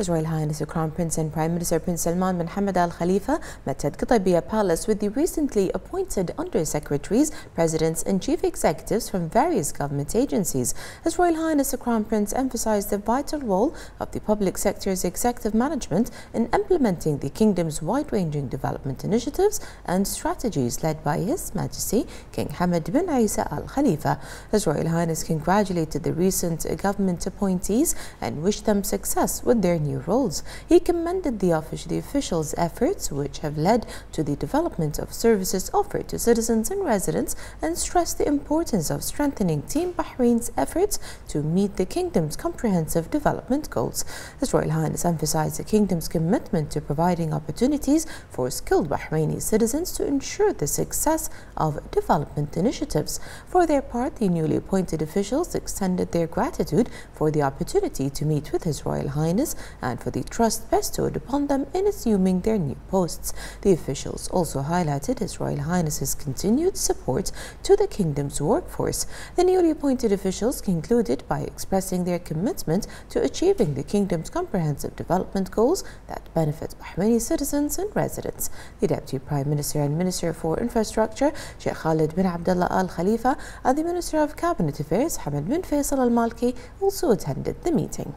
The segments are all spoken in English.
His Royal Highness the Crown Prince and Prime Minister Prince Salman bin Hamad Al Khalifa met at Qudaibiya Palace with the recently appointed undersecretaries, presidents, and chief executives from various government agencies. His Royal Highness the Crown Prince emphasized the vital role of the public sector's executive management in implementing the kingdom's wide ranging development initiatives and strategies led by His Majesty King Hamad bin Isa Al Khalifa. His Royal Highness congratulated the recent government appointees and wished them success with their new new roles. He commended the, the officials' efforts, which have led to the development of services offered to citizens and residents, and stressed the importance of strengthening Team Bahrain's efforts to meet the kingdom's comprehensive development goals. His Royal Highness emphasized the kingdom's commitment to providing opportunities for skilled Bahraini citizens to ensure the success of development initiatives. For their part, the newly appointed officials extended their gratitude for the opportunity to meet with His Royal Highness and for the trust bestowed upon them in assuming their new posts. The officials also highlighted His Royal Highness's continued support to the kingdom's workforce. The newly appointed officials concluded by expressing their commitment to achieving the kingdom's comprehensive development goals that benefit Bahraini citizens and residents. The Deputy Prime Minister and Minister for Infrastructure, Sheikh Khalid bin Abdullah Al Khalifa, and the Minister of Cabinet Affairs, Hamad bin Faisal Al Malki, also attended the meeting.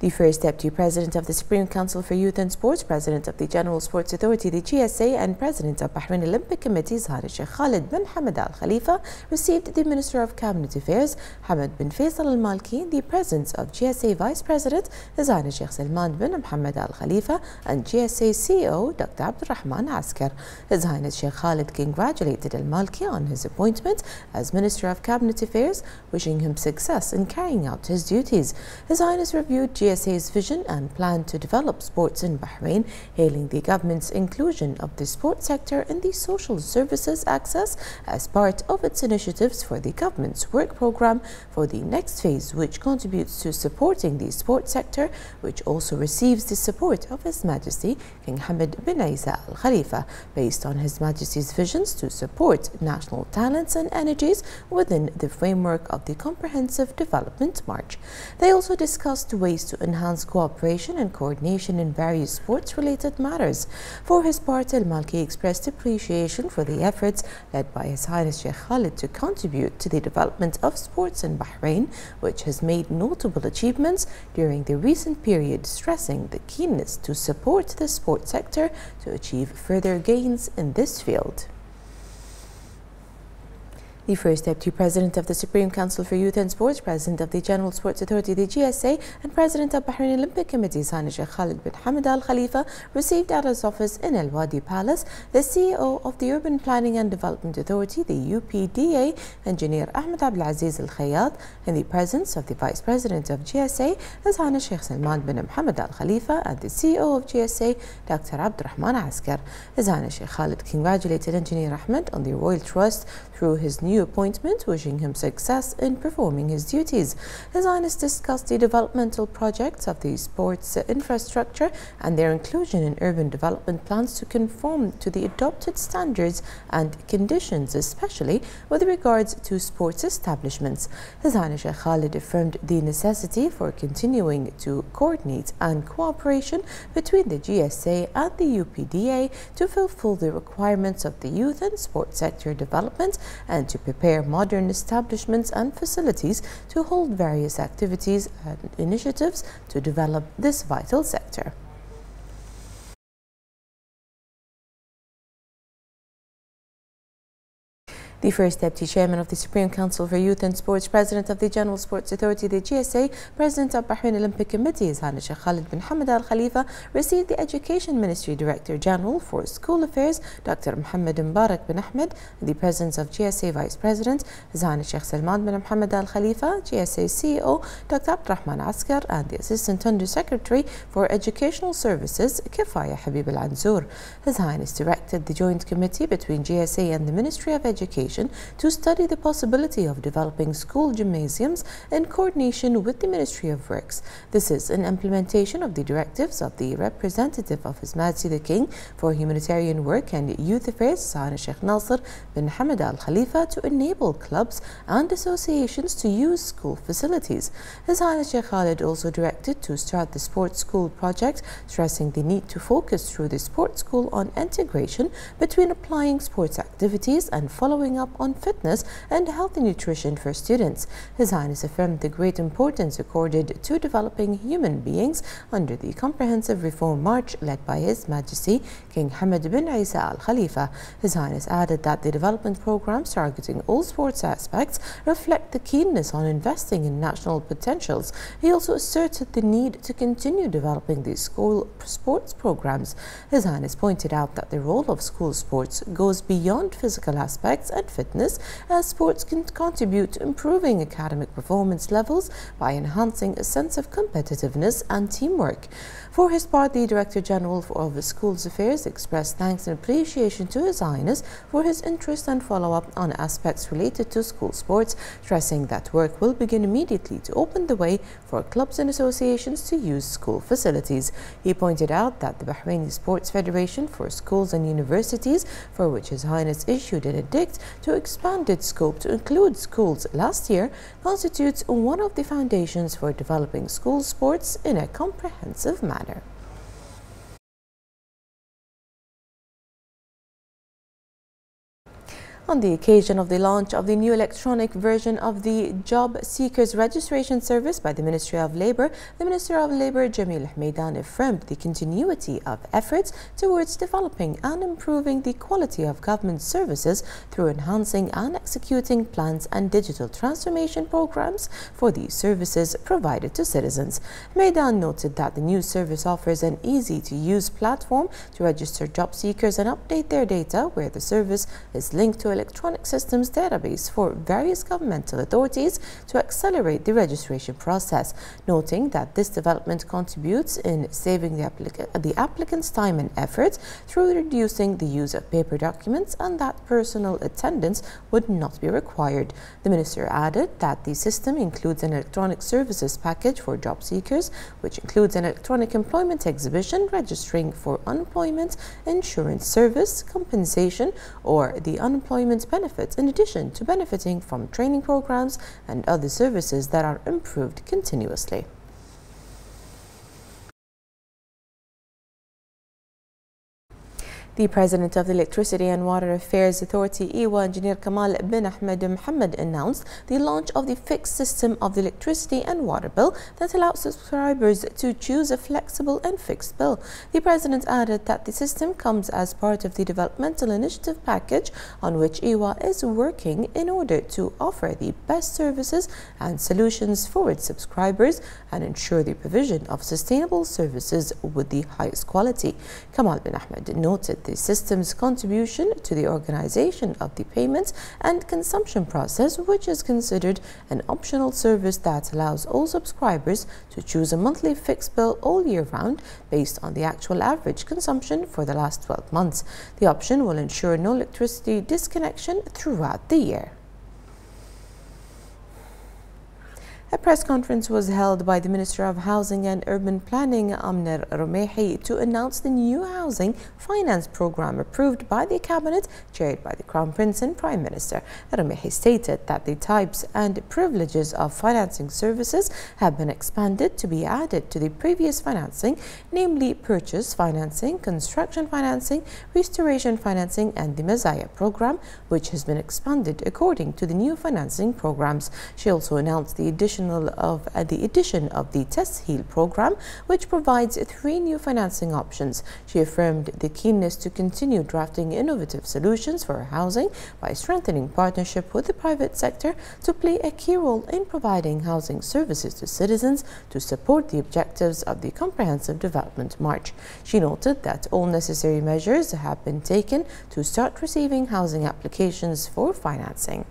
The first Deputy President of the Supreme Council for Youth and Sports, President of the General Sports Authority, the GSA, and President of Bahrain Olympic Committee, Zahra Sheikh Khalid bin Hamad Al Khalifa, received the Minister of Cabinet Affairs, Hamad bin Faisal Al Malki, in the presence of GSA Vice President, Zahra Sheikh Salman bin Mohammed Al Khalifa, and GSA CEO, Dr. Abdurrahman Askar. His Highness Sheikh Khalid congratulated Al Malki on his appointment as Minister of Cabinet Affairs, wishing him success in carrying out his duties. His Highness reviewed GSA's vision and plan to develop sports in Bahrain, hailing the government's inclusion of the sports sector in the social services access as part of its initiatives for the government's work program for the next phase, which contributes to supporting the sports sector, which also receives the support of His Majesty King Hamad bin Isa Al Khalifa, based on His Majesty's visions to support national talents and energies within the framework of the Comprehensive Development March. They also discussed ways to enhance cooperation and coordination in various sports-related matters. For his part, Al Malki expressed appreciation for the efforts led by His Highness Sheikh Khalid to contribute to the development of sports in Bahrain, which has made notable achievements during the recent period, stressing the keenness to support the sports sector to achieve further gains in this field. The first Deputy President of the Supreme Council for Youth and Sports, President of the General Sports Authority, the GSA, and President of Bahrain Olympic Committee, Sani Sheikh Khalid bin Hamad Al Khalifa, received at his office in Al Wadi Palace the CEO of the Urban Planning and Development Authority, the UPDA, Engineer Ahmed Abdulaziz Al Khayat, in the presence of the Vice President of GSA, Sani Sheikh Salman bin Mohammed Al Khalifa, and the CEO of GSA, Dr. Abdurrahman Askar. Sani Sheikh Khalid congratulated Engineer Ahmed on the Royal Trust through his new appointment, wishing him success in performing his duties. His Highness discussed the developmental projects of the sports infrastructure and their inclusion in urban development plans to conform to the adopted standards and conditions, especially with regards to sports establishments. His Highness Sheikh Khalid affirmed the necessity for continuing to coordinate and cooperation between the GSA and the UPDA to fulfill the requirements of the youth and sports sector development and to prepare modern establishments and facilities to hold various activities and initiatives to develop this vital sector. The first Deputy Chairman of the Supreme Council for Youth and Sports, President of the General Sports Authority, the GSA, President of Bahrain Olympic Committee, Hana Sheikh Khalid bin Hamad Al Khalifa, received the Education Ministry Director General for School Affairs, Dr. Mohammed Mbarak bin Ahmed, in the presence of GSA Vice President, Hana Sheikh Salman bin Mohammed Al Khalifa, GSA CEO, Dr. Abdurrahman Askar, and the Assistant Under Secretary for Educational Services, Kifaya Habib Al Anzur. His Highness directed the Joint Committee between GSA and the Ministry of Education Association to study the possibility of developing school gymnasiums in coordination with the Ministry of Works. This is an implementation of the directives of the representative of His Majesty the King for Humanitarian Work and Youth Affairs, Sana Sheikh Nasser bin Hamad Al Khalifa, to enable clubs and associations to use school facilities. His Highness Sheikh Khalid also directed to start the sports school project, stressing the need to focus through the sports school on integration between applying sports activities and following up on fitness and healthy nutrition for students. His Highness affirmed the great importance accorded to developing human beings under the comprehensive reform march led by His Majesty King Hamad bin Isa Al Khalifa. His Highness added that the development programs targeting all sports aspects reflect the keenness on investing in national potentials. He also asserted the need to continue developing these school sports programs. His Highness pointed out that the role of school sports goes beyond physical aspects and fitness, as sports can contribute to improving academic performance levels by enhancing a sense of competitiveness and teamwork. For his part, the Director General of Schools Affairs expressed thanks and appreciation to His Highness for his interest and follow-up on aspects related to school sports, stressing that work will begin immediately to open the way for clubs and associations to use school facilities. He pointed out that the Bahraini Sports Federation for Schools and Universities, for which His Highness issued an edict to expand its scope to include schools last year, constitutes one of the foundations for developing school sports in a comprehensive manner. On the occasion of the launch of the new electronic version of the Job Seekers Registration Service by the Ministry of Labour, the Minister of Labour, Jamil Humaidan, affirmed the continuity of efforts towards developing and improving the quality of government services through enhancing and executing plans and digital transformation programs for the services provided to citizens. Humaidan noted that the new service offers an easy-to-use platform to register job seekers and update their data where the service is linked to electronic systems database for various governmental authorities to accelerate the registration process, noting that this development contributes in saving the, applica the applicant's time and effort through reducing the use of paper documents and that personal attendance would not be required. The minister added that the system includes an electronic services package for job seekers, which includes an electronic employment exhibition registering for unemployment insurance service, compensation, or the unemployment employment benefits in addition to benefiting from training programs and other services that are improved continuously. The President of the Electricity and Water Affairs Authority, EWA, Engineer Kamal bin Ahmed Mohammed, announced the launch of the fixed system of the electricity and water bill that allows subscribers to choose a flexible and fixed bill. The President added that the system comes as part of the developmental initiative package on which EWA is working in order to offer the best services and solutions for its subscribers and ensure the provision of sustainable services with the highest quality. Kamal bin Ahmed noted the system's contribution to the organization of the payments and consumption process, which is considered an optional service that allows all subscribers to choose a monthly fixed bill all year round based on the actual average consumption for the last 12 months. The option will ensure no electricity disconnection throughout the year. A press conference was held by the Minister of Housing and Urban Planning, Amna Romaihi, to announce the new housing finance program approved by the Cabinet, chaired by the Crown Prince and Prime Minister. Romaihi stated that the types and privileges of financing services have been expanded to be added to the previous financing, namely purchase financing, construction financing, restoration financing, and the Mazaya program, which has been expanded according to the new financing programs. She also announced the addition of uh, the addition of the Tas'heel program, which provides three new financing options. She affirmed the keenness to continue drafting innovative solutions for housing by strengthening partnership with the private sector to play a key role in providing housing services to citizens to support the objectives of the Comprehensive Development March. She noted that all necessary measures have been taken to start receiving housing applications for financing.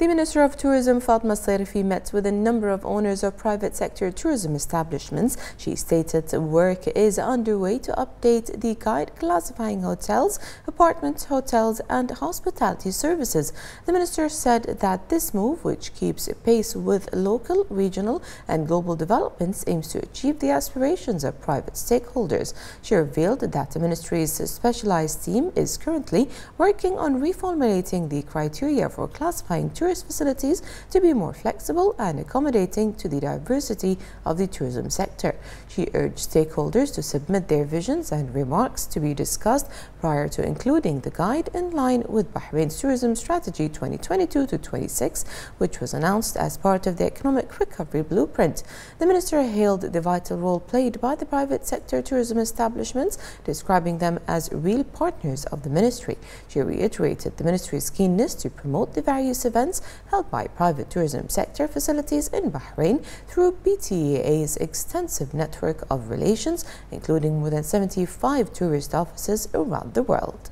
The Minister of Tourism Fatma Sairafi met with a number of owners of private sector tourism establishments. She stated work is underway to update the guide classifying hotels, apartments, hotels and hospitality services. The minister said that this move, which keeps pace with local, regional and global developments, aims to achieve the aspirations of private stakeholders. She revealed that the ministry's specialized team is currently working on reformulating the criteria for classifying tourism facilities to be more flexible and accommodating to the diversity of the tourism sector. She urged stakeholders to submit their visions and remarks to be discussed prior to including the guide in line with Bahrain's Tourism Strategy 2022 to 26, which was announced as part of the Economic Recovery Blueprint. The minister hailed the vital role played by the private sector tourism establishments, describing them as real partners of the ministry. She reiterated the ministry's keenness to promote the various events held by private tourism sector facilities in Bahrain through BTEA's extensive network of relations, including more than 75 tourist offices around the world.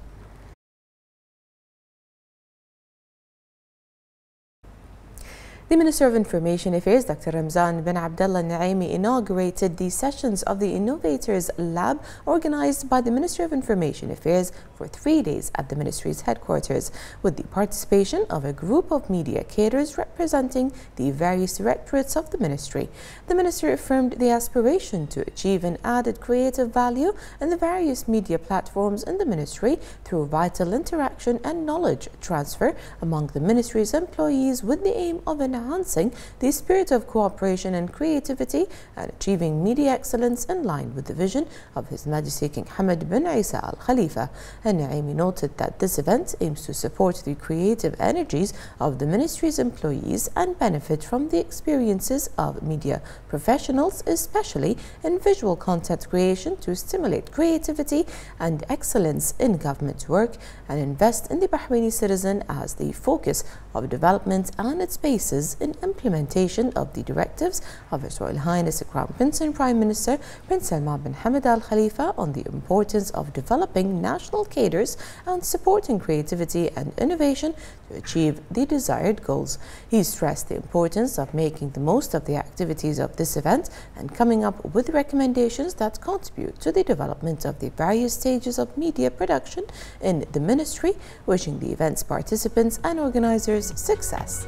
The Minister of Information Affairs, Dr. Ramzan bin Abdullah Nuaimi, inaugurated the sessions of the Innovators Lab organized by the Ministry of Information Affairs for three days at the ministry's headquarters, with the participation of a group of media caterers representing the various directorates of the ministry. The minister affirmed the aspiration to achieve an added creative value in the various media platforms in the ministry through vital interaction and knowledge transfer among the ministry's employees with the aim of enhancing enhancing the spirit of cooperation and creativity and achieving media excellence in line with the vision of His Majesty King Hamad bin Isa Al Khalifa. Al Nuaimi noted that this event aims to support the creative energies of the ministry's employees and benefit from the experiences of media professionals, especially in visual content creation to stimulate creativity and excellence in government work and invest in the Bahraini citizen as the focus of development and its basis in implementation of the directives of His Royal Highness the Crown Prince and Prime Minister Prince Salman bin Hamad Al Khalifa on the importance of developing national cadres and supporting creativity and innovation to achieve the desired goals. He stressed the importance of making the most of the activities of this event and coming up with recommendations that contribute to the development of the various stages of media production in the ministry, wishing the event's participants and organizers success.